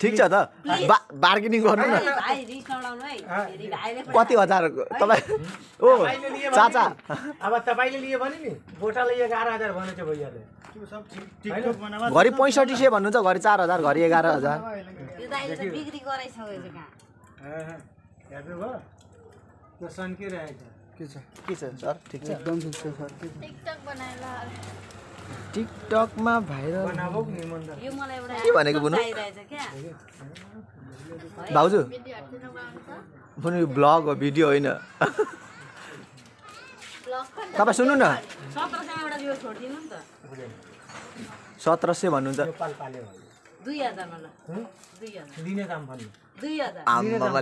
ठिक छ त। बा बार्गेनिङ गर्नु न। कति हजार तपाईँ? ओ तपाईँले लिए भने चाचा। नि, अब तपाईँले लिए भने नि। गोटाले एघार हजार भनेछ भैयाले। घरि पैँसठी सय भन्नुहुन्छ घरि चार हजार घरि एघार हजार के छ? के छ सर? ठिक छ। एकदम ठिक छ सर। टिकटकमा भाइरल बनाबो नि मन त यो मलाई एउटा के भनेको बुनु? भाउजू? लगाउँछ कुनै ब्लग हो भिडियो होइन। तपाईँ सुन्नु न। सत्र यो सय भन्नुहुन्छ। यो आम्मामा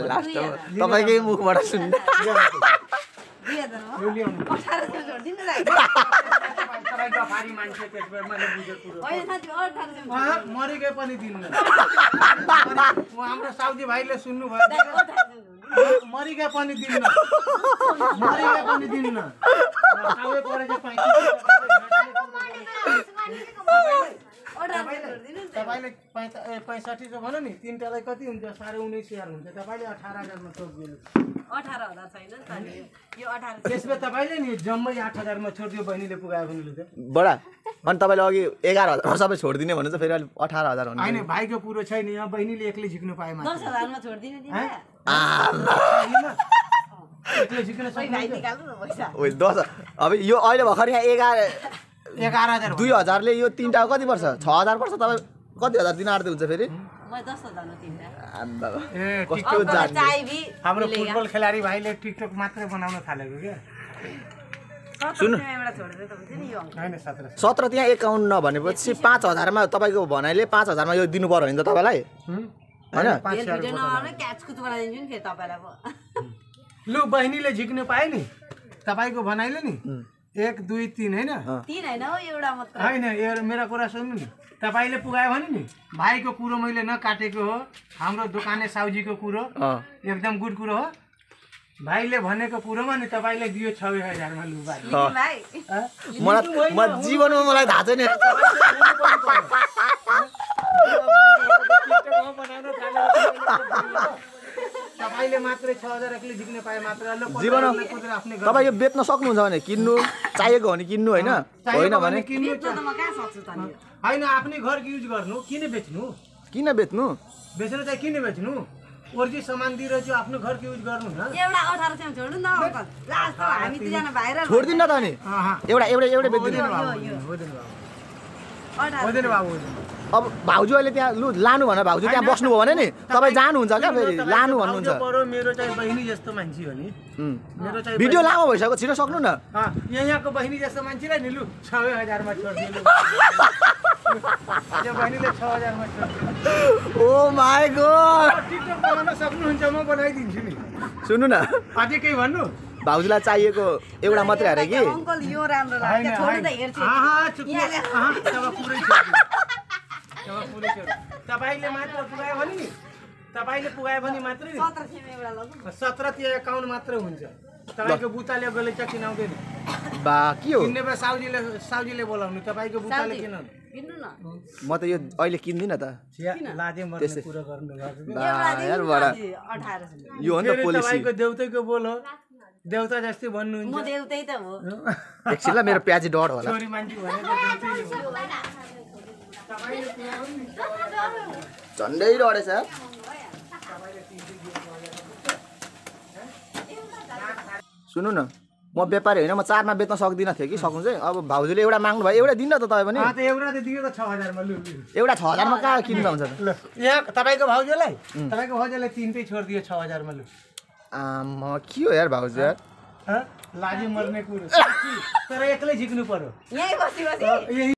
तपाईँकै मुखबाट सुन्नु। मरेकै पनि हाम्रो साउदी भाइले सुन्नुभयो। मरिकै पनि दिन्न। मरिकै पनि दिन्न। सबै परेको तपाईँले पैँसाठी सय भन्यो नि तिनवटालाई कति हुन्छ? साढे उन्नाइस हजार हुन्छ। तपाईँले अठार हजारमा छोडिदिनु अठार हजार छैन नि त नि। यो अठार त्यसमा तपाईँले नि जम्मै आठ हजारमा छोडिदियो बहिनीले पुगायो बहिनीले त बडा अनि तपाईँले अघि एघार हजार सबै छोडिदिने भन्नुहुन्छ फेरि अहिले अठार हजार होइन भन्नु भाइको कुरो छैन यहाँ बहिनीले एक्लै झिक्नु पाए दस हजारमा छोडिदिनु दस अब यो अहिले भर्खर यहाँ एघार एघार हजार दुई हजारले यो तिनवटा कति पर्छ? छ हजार पर्छ तपाईँ। कति हजार दिन आँट्दै हुन्छ फेरि? ए जान्ने हाम्रो फुटबल खेलाडी भाइले टिकटक मात्रै बनाउन थालेको क्या। सुन्नु। एउटा छोडेर त हुन्थ्यो नि यो अङ्क। होइन सत्र त्यहाँ एकाउन्न भनेपछि पाँच हजारमा तपाईँको भनाइले पाँच हजारमा यो दिनु पर्यो नि त तपाईँलाई? होइन? लु बहिनीले झिक्नु पाए नि। तपाईँको भनाइले नि। एक दुई तिन होइन? होइन हौ एउटा मात्र। होइन यो मेरो कुरा सुन्नु नि। तपाईँले पुगायो भने नि भाइको कुरो मैले नकाटेको हो। हाम्रो दोकाने साउजीको कुरो। एकदम गुड कुरो हो। भाइले भनेको कुरोमा नि तपाईँले दियो छ हजारमा लु भाइ अँ। भाइ। हँ? मलाई म जीवनमा मलाई थाहा छैन तपाईँले मात्रै छ हजार एक्लै झिक्न पाए मात्र ल, पन्ध्र जीवन घर- तपाईँ यो बेच्न सक्नुहुन्छ भने किन्नु चाहिएको हो भने किन्नु होइन? होइन भने होइन आफ्नै घरको युज गर्नु। किन बेच्नु? किन बेच्नु? बेच्नु चाहिँ किन बेच्नु? ओर्जी सामान दिएर चाहिँ आफ्नो घरको युज गर्नु एउटा अठार सय छोड्नु न लास्ट त हामी दुईजना भाइरल छोडिदिनु न त नि अँ, अँ। एउटा एउटा एउटै बेचिदिनु अब भाउजू अहिले त्यहाँ लु लानु भनेर भाउजू त्यहाँ बस्नुभयो भने नि तपाईँ जानुहुन्छ क्या फेरि लानु भन्नुहुन्छ। पऱ्यो, मेरो चाहिँ बहिनी जस्तो मान्छे हो नि। उम्। मेरो चाहिँ भिडियो लामो भइसक्यो छिटो सक्नु न। यहाँको बहिनी जस्तो मान्छेलाई नि लु छ हजारमा ओ माई गॉड टिकटक बनाउन सक्नुहुन्छ म बनाइदिन्छु नि। सुन्नु न। अझै केही भन्नु? भाउजूलाई चाहिएको एउटा मात्रै अरे कि? अङ्कल यो राम्रो। तपाईँले मात्र पुगायो भने नि तपाईँले पुगायो भने मात्रै नि सत्र सयमा एउटा लगौँ। सत्र त्यो एकाउन्ट मात्रै हुन्छ। तपाईँको बुताले गलेछ किनाउँदैन। बा के हो? किन्ने भए साउजीले साउजीले बोलाउनु। तपाईँको बुताले किनाउनु म त यो अहिले किन्दिनँ त। यो हो नि त पोलिसी। तपाईँको देउतैको बोल हो। देउता जस्तै म भन्नुहुन्छ देउतै त हो। एकछिन ल मेरो प्याजी डर होला। छोरी मान्छे। झन्डै डढेछ। सुन्नु न म व्यापारी होइन म चारमा बेच्न सक्दिनँ थिएँ कि सक्नु चाहिँ अब भाउजूले एउटा माग्नु भयो एउटा दिन्न त तपाईँ पनि। एउटा त दियो त छ हजारमा कहाँ किन्नु हुन्छ त? ल। यहाँ तपाईँको भाउजूलाई? तपाईँको भाउजूलाई तिनटै छोडिदियो छ हजारमा लु। आम्मा के हो यार भाउजू यार हँ? लाजे मर्ने कुरो। तर एक्लै झिक्नु पर्यो। यहीँ बसी बसी। यही